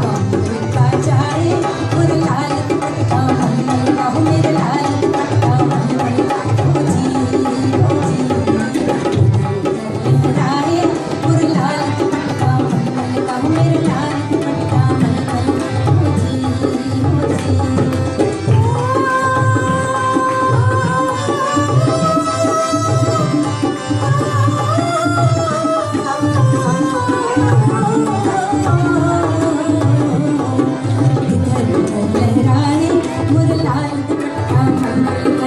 だも Thank you.